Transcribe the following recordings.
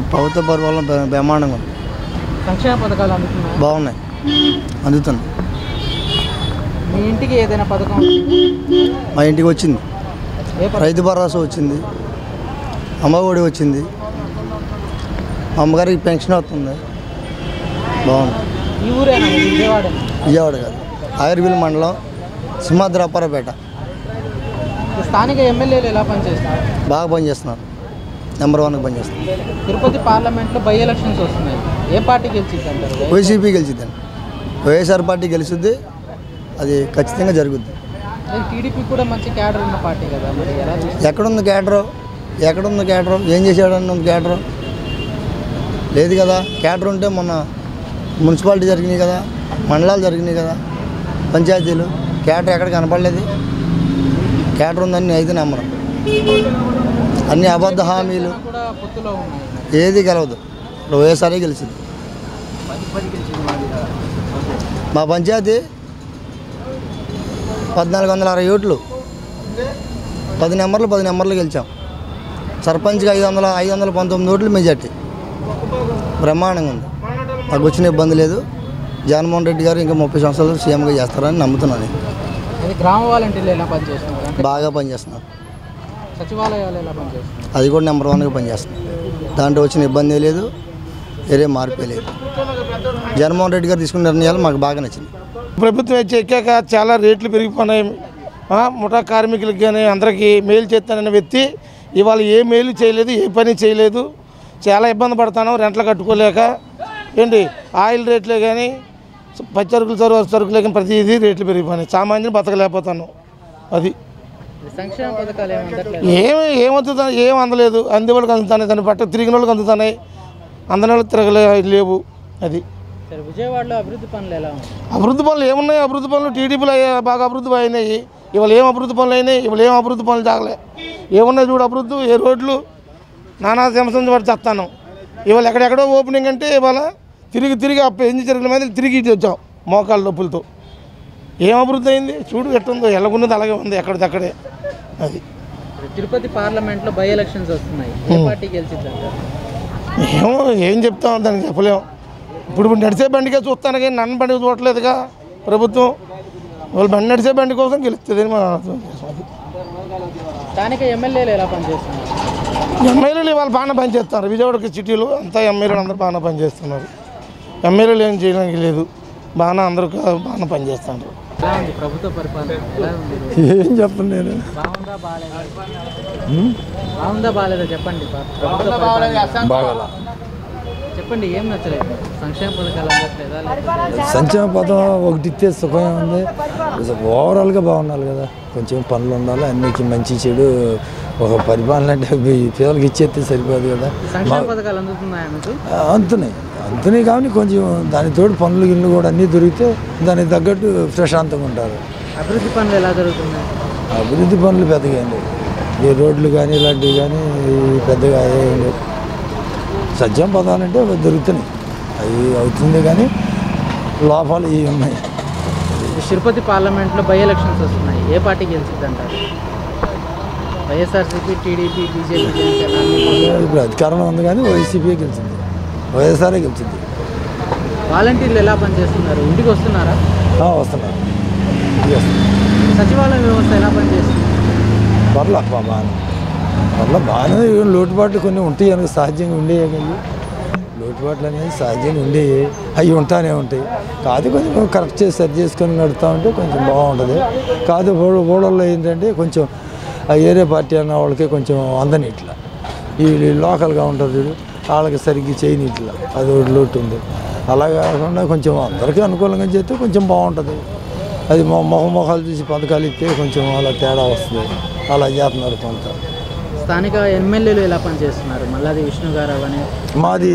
ప్రభుత్వ బ్ర- బ్రహ్మాండంగా ఉంది. సంక్షేమ పథకాలు అందుతున్నాయి? బాగున్నాయి. అందుతుంది మీ ఇంటికి ఏదైనా పథకం? మా ఇంటికి వచ్చింది? రైతు భరోసా వచ్చింది. అమ్మఒడి వచ్చింది. మా అమ్మగారికి పెన్షన్ వస్తుంది. బాగుంది. ఈ ఊరేనా? ఇది విజయవాడేనా విజయవాడ కాదు. ఆయుర్వేల్ మండలం సింహాద్రాపరపేట స్థానిక ఎమ్మెల్యేలు ఎలా పనిచేస్తున్నారు బాగా పనిచేస్తున్నారు. నెంబర్ వన్గా పనిచేస్తున్నారు తిరుపతి పార్లమెంట్లో బై ఎలక్షన్స్ వస్తున్నాయి. ఏ పార్టీ గెలిచింది అంటారు వైసీపీ గెలిచిద్దండి. వైఎస్ఆర్ పార్టీ గెలుస్తుంది. అది ఖచ్చితంగా జరుగుద్ది. టీడీపీ కూడా మంచి క్యాడర్ ఉన్న పార్టీ కదా మరి ఎలా ఎక్కడుంది క్యాటరు ఎక్కడుంది క్యాటరు ఏం చేశాడని ఉంది క్యాటరు లేదు కదా. క్యాటర్ ఉంటే మొన్న మున్సిపాలిటీ జరిగినాయి కదా మండలాలు జరిగినాయి కదా పంచాయతీలు. క్యాటర్ ఎక్కడ కనపడలేదు. క్యాటర్ ఉందని అయితే నమ్మరు అన్ని అబద్ధ హామీలు. ఏది గెలవదు. వైఎస్ఆర్ఏ గెలిచింది. మా పంచాయతీ పద్నాలుగు వందల అరవై ఓట్లు. పది నెంబర్లు పది నెంబర్లు గెలిచాం. సర్పంచ్కి ఐదు వందల ఐదు వందల పంతొమ్మిది ఓట్లు మెజార్టీ. బ్రహ్మాండంగా ఉంది. మాకు వచ్చిన ఇబ్బంది లేదు. జగన్మోహన్ రెడ్డి గారు ఇంకా ముప్పై సంవత్సరాలు సీఎంగా చేస్తారని నమ్ముతున్నాను బాగా పనిచేస్తున్నారు. అది కూడా నెంబర్ వన్గా పనిచేస్తుంది. దాంట్లో వచ్చిన ఇబ్బంది లేదు వేరే మార్పే లేదు. జగన్మోహన్ రెడ్డి గారు తీసుకున్న నిర్ణయాలు మాకు బాగా నచ్చింది. ప్రభుత్వం వచ్చి ఎక్కాక చాలా రేట్లు పెరిగిపోయినాయి. ముఠా కార్మికులకు కానీ అందరికీ మేలు చేస్తానన్న వ్యక్తి ఇవాళ ఏ మేలు చేయలేదు ఏ పని చేయలేదు. చాలా ఇబ్బంది పడతాను రెంట్లు కట్టుకోలేక. ఏంటి ఆయిల్ రేట్లే కానీ పచ్చరుకులు సరుకు సరుకులే కానీ ప్రతిదీ రేట్లు పెరిగిపోయినాయి. సామాన్యులు బతకలేకపోతాను. అది. సంక్షేమ పథకాలు ఏమి అందట్లేదు? ఏమి ఏమందుతున్నాయి ఏం అందలేదు. అందే వాళ్ళకి అందుతున్నాయి దాన్ని పట్ట తిరిగిన వాళ్ళకి అందుతున్నాయి. అందని వాళ్ళకి తిరగలే లేవు. అది. విజయవాడలో అభివృద్ధి పనులు ఎలా అభివృద్ధి పనులు ఏమున్నాయి? అభివృద్ధి పనులు టీడీపీలో అయ్యా- బాగా అభివృద్ధి అయినాయి. ఇవాళ ఏం అభివృద్ధి పనులు అయినాయి? ఇవాళ ఏం అభివృద్ధి పనులు జాగలే. ఏమున్నాయి చూడు అభివృద్ధి? ఏ రోడ్లు? నానా సంవత్సరం పడి చేస్తాను ఇవాళ ఎక్కడెక్కడో ఓపెనింగ్ అంటే ఇవాళ తిరిగి తిరిగి అప్ప ఎన్ని జరిగిన మీద తిరిగి వచ్చాం. మోకాళ్ళ నొప్పులతో. ఏం అభివృద్ధి అయింది? చూడు ఎట్టుందో ఎలాగున్నది అలాగే ఉంది ఎక్కడిదక్కడే అది. తిరుపతి పార్లమెంట్లో బై ఎలక్షన్స్ వస్తున్నాయి. ఏమో ఏం చెప్తాం దానికి చెప్పలేము ఇప్పుడు ఇప్పుడు నడిచే బండికే చూస్తాను కానీ నన్ను బండి చూడట్లేదుగా ప్రభుత్వం. వాళ్ళు బండి నడిచే బండి కోసం గెలుస్తుంది అని మా స్థానిక ఎమ్మెల్యేలు ఎలా పనిచేస్తున్నారు? ఎమ్మెల్యేలు వాళ్ళు బాగానే పనిచేస్తున్నారు. విజయవాడకి సిటీలో అంతా ఎమ్మెల్యేలు అందరూ బాగానే పనిచేస్తున్నారు. ఎమ్మెల్యేలు ఏం చేయడానికి లేదు. బాగానే అందరూ బాగానే పనిచేస్తున్నారు. ఏం చెప్పను నేను చెప్పండి ప్రభుత్వ పరిపాలన. చెప్పండి ఏం నచ్చలేదు? సంక్షేమ పథకాలు సంక్షేమ పదం ఒకటి ఇస్తే సుఖమే ఉంది. ఓవరాల్గా బాగుండాలి కదా. కొంచెం పనులు ఉండాలి అన్నికి మంచి చెడు ఒక పరిపాలన అంటే ఈ పిల్లలకి ఇచ్చేస్తే సరిపోదు కదా. అందుతున్నాయా అంతున్నాయి అంతున్నాయి కానీ కొంచెం దాని తోడు పనులు గిన్నెలు కూడా అన్నీ దొరికితే దానికి తగ్గట్టు ప్రశాంతంగా ఉంటారు. అభివృద్ధి పనులు ఎలా జరుగుతున్నాయి? అభివృద్ధి పనులు పెద్దగా ఈ రోడ్లు కానీ ఇలాంటివి కానీ పెద్దగా సత్యం పదాలంటే దొరుకుతున్నాయి. అవి అవుతుంది కానీ లోపాలు ఇవి ఉన్నాయి తిరుపతి పార్లమెంట్లో బై ఎలక్షన్స్ వస్తున్నాయి. ఏ పార్టీ అంటారు? YSRCP TDP BJP. ఇప్పుడు అధికారంలో ఉంది కానీ వైసీపీ గెలిచింది. వైఎస్ఆర్ఏ గెలిచింది. వాలంటీర్లు ఎలా పనిచేస్తున్నారు? ఇంటికి వస్తున్నారా? వస్తున్నారు. సచివాలయ వ్యవస్థ ఎలా పనిచేస్తుంది? పర్లా బాగానే పర్లా బాగానే లోటుపాట్లు కొన్ని ఉంటాయి. అనుకో సహజంగా ఉండేవి కానీ. లోటుపాట్లు అనేది సహజంగా ఉండేవి అవి ఉంటానే ఉంటాయి. కాదు కొంచెం కరెక్ట్ చేసి సరి చేసుకొని నడుస్తూ ఉంటే కొంచెం బాగుంటుంది. కాదు ఓడ- ఓడల్లో ఏంటంటే కొంచెం ఆ ఏరియా పార్టీ అన్న వాళ్ళకి కొంచెం అందని ఇట్లా. ఈ లోకల్గా ఉంటుంది చూడు వాళ్ళకి సరిగ్గా చేయని ఇట్లా. అది ఒకటి లోటు ఉంది. అలా కాకుండా కొంచెం అందరికీ అనుకూలంగా చేస్తే కొంచెం బాగుంటుంది. అది మొ మొహ మొహాలు చూసి పథకాలు ఇస్తే కొంచెం అలా తేడా వస్తుంది. అలా చేస్తున్నారు కొంత. స్థానిక ఎమ్మెల్యేలు ఎలా పనిచేస్తున్నారు? మల్లాది విష్ణు గారు అవని? మాది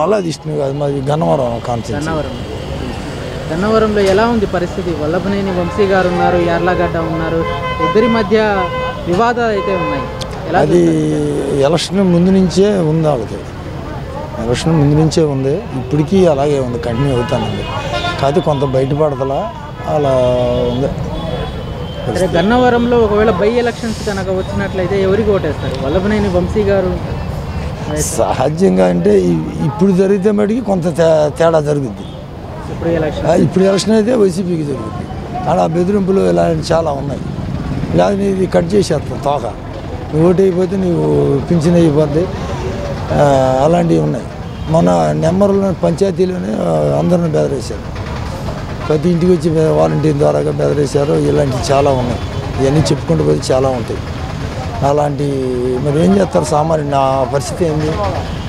మళ్ళా విష్ణు కాదు మాది గన్నవరం కాన్సెన్స్ గన్నవరం. గన్నవరంలో ఎలా ఉంది పరిస్థితి? వల్లభనేని వంశీ గారు ఉన్నారు యార్లగడ్డ ఉన్నారు. ఇద్దరి మధ్య వివాదాలు అయితే ఉన్నాయి అది ఎలక్షన్ ముందు నుంచే ఉంది వాళ్ళకి. ఎలక్షన్ ముందు నుంచే ఉంది. ఇప్పటికీ అలాగే ఉంది కంటిన్యూ అవుతానండి కాకపోతే కొంత బయటపడతలా అలా ఉంది. గన్నవరంలో ఒకవేళ బై ఎలక్షన్స్ కనుక వచ్చినట్లయితే ఎవరికి ఓటేస్తారు? వల్లభనేని వంశీ గారు? సహజంగా అంటే ఇప్పుడు జరిగితే మటుకి కొంత తేడా జరుగుద్ది. ఇప్పుడు ఎలక్షన్. ఇప్పుడు ఎలక్షన్ అయితే వైసీపీకి జరుగుద్ది. అక్కడ బెదిరింపులు ఇలాంటివి చాలా ఉన్నాయి. లేదా ఇది కట్ చేసేస్తాం తోక. నువ్వు నీవు పింఛన్ అయిపోద్ది. అలాంటివి ఉన్నాయి. మొన్న నెంబర్లో పంచాయతీలోనే అందరిని బెదరేశారు. ప్రతి ఇంటికి వచ్చి వాలంటీర్ ద్వారాగా బెదరేశారు. ఇలాంటివి చాలా ఉన్నాయి. ఇవన్నీ చెప్పుకుంటూ పోతే చాలా ఉంటాయి. అలాంటి మరి ఏం చేస్తారు? సామాన్య నా పరిస్థితి ఏంది?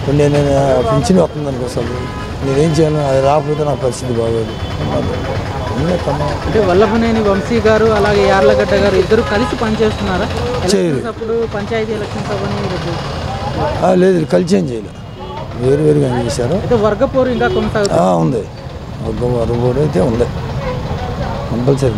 ఇప్పుడు నేను పింఛన్ వస్తుంది అనుకో అసలు నేనేం చేయను? అది రాకపోతే నా పరిస్థితి బాగోదు. అంటే వల్లభనేని వంశీ గారు అలాగే యార్లగడ్డ గారు ఇద్దరు కలిసి పనిచేస్తున్నారా? చేయరు. అప్పుడు పంచాయతీ ఎలక్షన్స్ అవన్నీ లేదు కలిసి ఏం చేయలేదు వేరు వేరుగా చేశారు? వర్గపోరు ఇంకా ఉంది. వరకు అయితే ఉంది. కంపల్సరీ